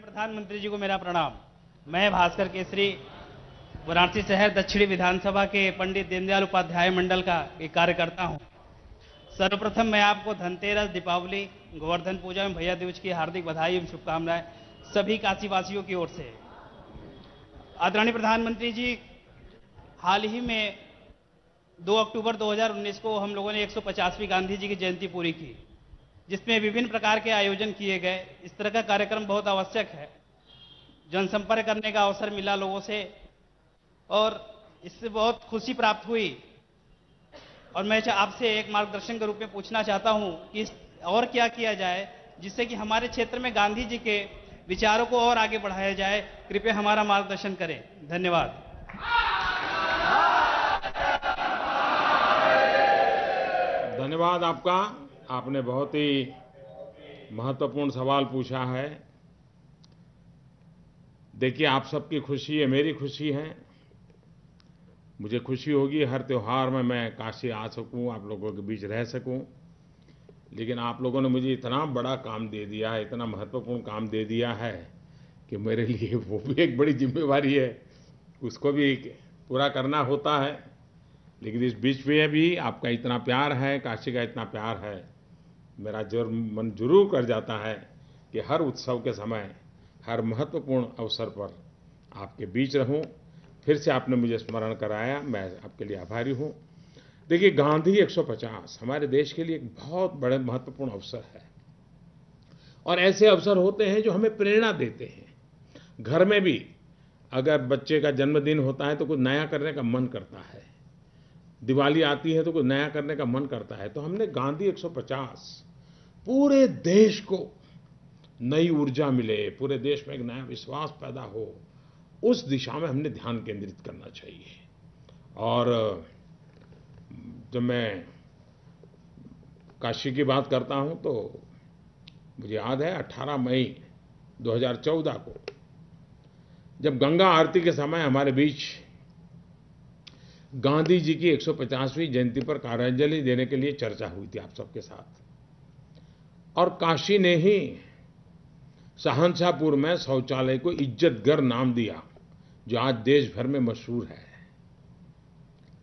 प्रधानमंत्री जी को मेरा प्रणाम। मैं भास्कर केसरी, वाराणसी शहर, दक्षिणी विधानसभा के पंडित दीनदयाल उपाध्याय मंडल का एक कार्यकर्ता हूँ। सर्वप्रथम मैं आपको धनतेरस, दीपावली, गोवर्धन पूजा में भैया दूज की हार्दिक बधाई एवं शुभकामनाएँ सभी काशीवासियों की ओर से। आदरणीय प्रधानमंत्री जी, हाल ही में 2 अक्टूबर 2019 को हम लोगों ने 150वीं गांधी जी की जयंती पूरी की। जिसमें विभिन्न प्रकार के आयोजन किए गए। इस तरह का कार्यक्रम बहुत आवश्यक है। जनसंपर्क करने का अवसर मिला लोगों से और इससे बहुत खुशी प्राप्त हुई। और मैं आपसे एक मार्गदर्शन के रूप में पूछना चाहता हूँ कि और क्या किया जाए जिससे कि हमारे क्षेत्र में गांधी जी के विचारों को और आगे बढ़ाया जाए। कृपया हमारा मार्गदर्शन करें। धन्यवाद। धन्यवाद आपका। आपने बहुत ही महत्वपूर्ण सवाल पूछा है। देखिए, आप सबकी खुशी है, मेरी खुशी है। मुझे खुशी होगी हर त्यौहार में मैं काशी आ सकूँ, आप लोगों के बीच रह सकूँ। लेकिन आप लोगों ने मुझे इतना बड़ा काम दे दिया है, इतना महत्वपूर्ण काम दे दिया है कि मेरे लिए वो भी एक बड़ी जिम्मेवारी है। उसको भी पूरा करना होता है। लेकिन इस बीच में भी आपका इतना प्यार है, काशी का इतना प्यार है। मेरा ज़रूर मन ज़रूर कर जाता है कि हर उत्सव के समय, हर महत्वपूर्ण अवसर पर आपके बीच रहूँ। फिर से आपने मुझे स्मरण कराया, मैं आपके लिए आभारी हूँ। देखिए, गांधी 150 हमारे देश के लिए एक बहुत बड़े महत्वपूर्ण अवसर है। और ऐसे अवसर होते हैं जो हमें प्रेरणा देते हैं। घर में भी अगर बच्चे का जन्मदिन होता है तो कुछ नया करने का मन करता है। दिवाली आती है तो कुछ नया करने का मन करता है। तो हमने गांधी 150 पूरे देश को नई ऊर्जा मिले, पूरे देश में एक नया विश्वास पैदा हो, उस दिशा में हमने ध्यान केंद्रित करना चाहिए। और, जब मैं काशी की बात करता हूँ तो मुझे याद है 18 मई 2014 को, जब गंगा आरती के समय हमारे बीच गांधी जी की 150वीं जयंती पर कार्यांजलि देने के लिए चर्चा हुई थी आप सबके साथ। और काशी ने ही शहनशाहपुर में शौचालय को इज्जतगर नाम दिया, जो आज देश भर में मशहूर है।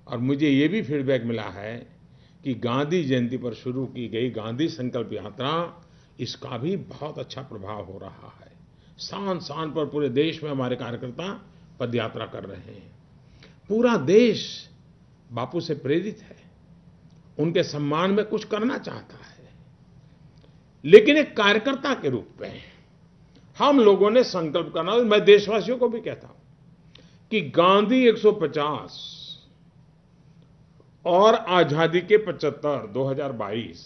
और मुझे ये भी फीडबैक मिला है कि गांधी जयंती पर शुरू की गई गांधी संकल्प यात्रा इसका भी बहुत अच्छा प्रभाव हो रहा है। शान शान पर पूरे देश में हमारे कार्यकर्ता पदयात्रा कर रहे हैं। पूरा देश बापू से प्रेरित है। उनके सम्मान में कुछ करना चाहता है। लेकिन एक कार्यकर्ता के रूप में हम लोगों ने संकल्प करना मैं देशवासियों को भी कहता हूँ कि गांधी 150 और आज़ादी के 75 2022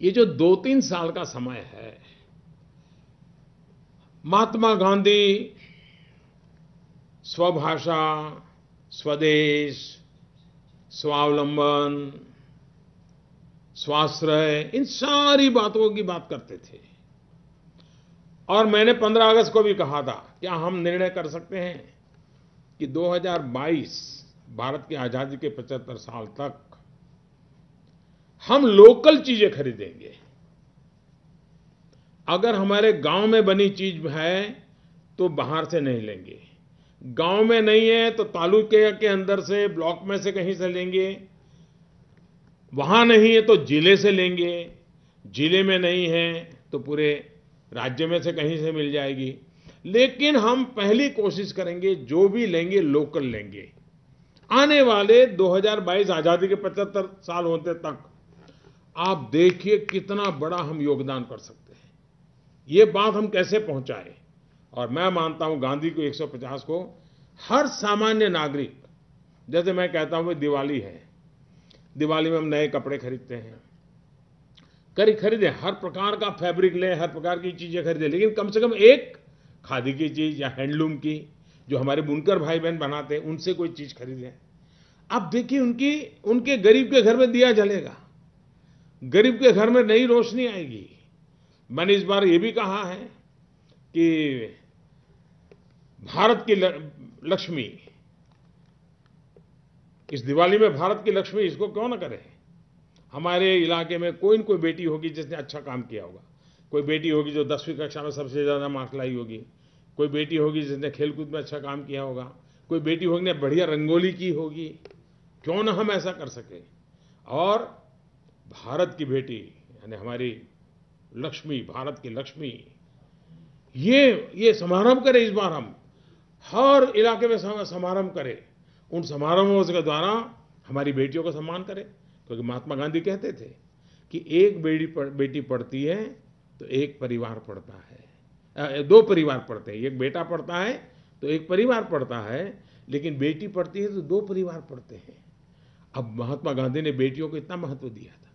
ये जो दो तीन साल का समय है, महात्मा गांधी स्वभाषा, स्वदेश, स्वावलंबन, स्वाश्रय, इन सारी बातों की बात करते थे। और मैंने 15 अगस्त को भी कहा था, क्या हम निर्णय कर सकते हैं कि 2022 भारत की आज़ादी के 75 साल तक हम लोकल चीज़ें खरीदेंगे? अगर हमारे गाँव में बनी चीज़ है तो बाहर से नहीं लेंगे। गाँव में नहीं है तो तालुके के अंदर से, ब्लॉक में से कहीं से लेंगे। वहाँ नहीं है तो ज़िले से लेंगे। ज़िले में नहीं है तो पूरे राज्य में से कहीं से मिल जाएगी। लेकिन हम पहली कोशिश करेंगे, जो भी लेंगे, लोकल लेंगे। आने वाले 2022 आज़ादी के 75 साल होते तक, आप देखिए कितना बड़ा हम योगदान कर सकते हैं। ये बात हम कैसे पहुंचाएँ? और मैं मानता हूँ गांधी को 150 को हर सामान्य नागरिक, जैसे मैं कहता हूँ दिवाली है, दिवाली में हम नए कपड़े खरीदते हैं, करी खरीदे, हर प्रकार का फैब्रिक लें, हर प्रकार की चीज़ें खरीदें, लेकिन कम से कम एक खादी की चीज़ या हैंडलूम की, जो हमारे बुनकर भाई बहन बनाते हैं, उनसे कोई चीज़ खरीदें। अब देखिए उनकी, उनके गरीब के घर में दिया जलेगा, गरीब के घर में नई रोशनी आएगी। मैंने इस बार ये भी कहा है कि भारत की लक्ष्मी। इस दिवाली में भारत की लक्ष्मी, इसको क्यों ना करें? हमारे इलाके में कोई न कोई बेटी होगी जिसने अच्छा काम किया होगा। कोई बेटी होगी जो दसवीं कक्षा में सबसे ज़्यादा मार्क्स लाई होगी। कोई बेटी होगी जिसने खेलकूद में अच्छा काम किया होगा। कोई बेटी होगी ने बढ़िया रंगोली की होगी। क्यों ना हम ऐसा कर सके? और भारत की बेटी, यानी हमारी लक्ष्मी, भारत की लक्ष्मी, ये ये समारंभ करें इस बार हम। हर इलाके में समारंभ करें। उन समारोहों के द्वारा हमारी बेटियों का सम्मान करें। क्योंकि महात्मा गांधी कहते थे कि एक बेटी पढ़, बेटी पढ़ती है तो एक परिवार पढ़ता है। दो परिवार पढ़ते हैं। एक बेटा पढ़ता है तो एक परिवार पढ़ता है लेकिन बेटी पढ़ती है तो दो परिवार पढ़ते हैं। अब महात्मा गांधी ने बेटियों को इतना महत्व दिया था।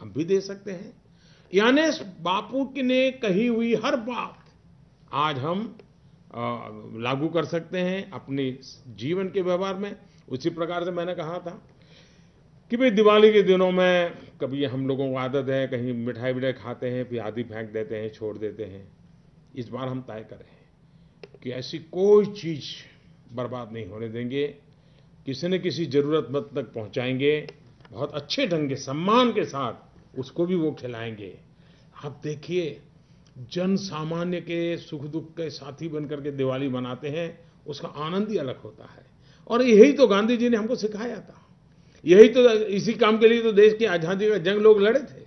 हम भी दे सकते हैं। यानी बापू ने कही हुई हर बात आज हम लागू कर सकते हैं अपने जीवन के व्यवहार में। उसी प्रकार से मैंने कहा था कि भाई दिवाली के दिनों में कभी हम लोगों को आदत है, कहीं मिठाई विठाई खाते हैं, फिर आधी फेंक देते हैं, छोड़ देते हैं। इस बार हम तय करें कि ऐसी कोई चीज़ बर्बाद नहीं होने देंगे। किसी न किसी ज़रूरतमंद तक पहुंचाएँगे। बहुत अच्छे ढंग के सम्मान के साथ उसको भी वो खिलाएँगे। आप देखिए जन सामान्य के सुख दुख के साथी बनकर के दिवाली मनाते हैं, उसका आनंद ही अलग होता है। और यही तो गांधी जी ने हमको सिखाया था। यही तो इसी काम के लिए तो देश की आज़ादी में जंग लोग लड़े थे।